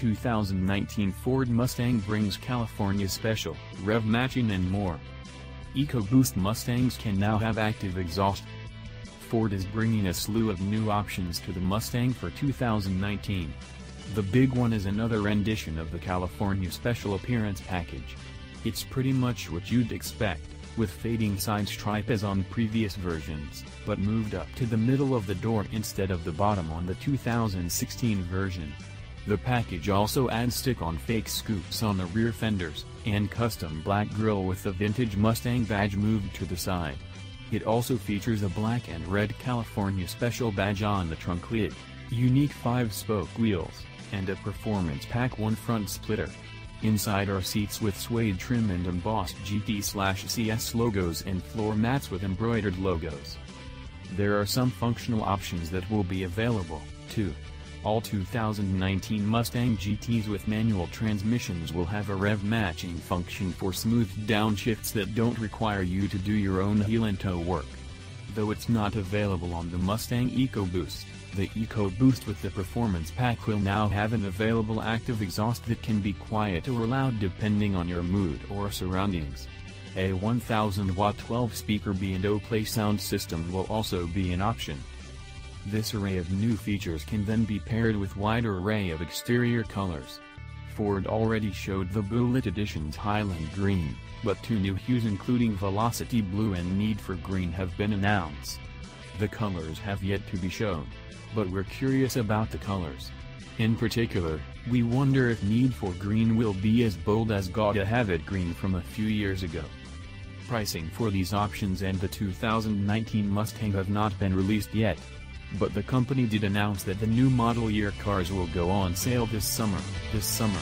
2019 Ford Mustang brings California Special, rev matching and more. EcoBoost Mustangs can now have active exhaust. Ford is bringing a slew of new options to the Mustang for 2019. The big one is another rendition of the California Special Appearance Package. It's pretty much what you'd expect, with fading side stripe as on previous versions, but moved up to the middle of the door instead of the bottom on the 2016 version. The package also adds stick-on fake scoops on the rear fenders, and custom black grille with the vintage Mustang badge moved to the side. It also features a black and red California Special badge on the trunk lid, unique 5-spoke wheels, and a Performance Pack 1 front splitter. Inside are seats with suede trim and embossed GT-CS logos and floor mats with embroidered logos. There are some functional options that will be available, too. All 2019 Mustang GTs with manual transmissions will have a rev matching function for smooth downshifts that don't require you to do your own heel and toe work. Though it's not available on the Mustang EcoBoost. The EcoBoost with the Performance Pack will now have an available active exhaust that can be quiet or loud depending on your mood or surroundings. A 1000-watt 12-speaker B&O Play sound system will also be an option. This array of new features can then be paired with wider array of exterior colors. Ford already showed the Bullitt Edition's Highland Green, but two new hues including Velocity Blue and Need for Green have been announced. The colors have yet to be shown but we're curious about the colors. In particular, we wonder if Need for Green will be as bold as Gotta Have It Green from a few years ago. Pricing for these options and the 2019 Mustang have not been released yet. But the company did announce that the new model year cars will go on sale this summer, this summer.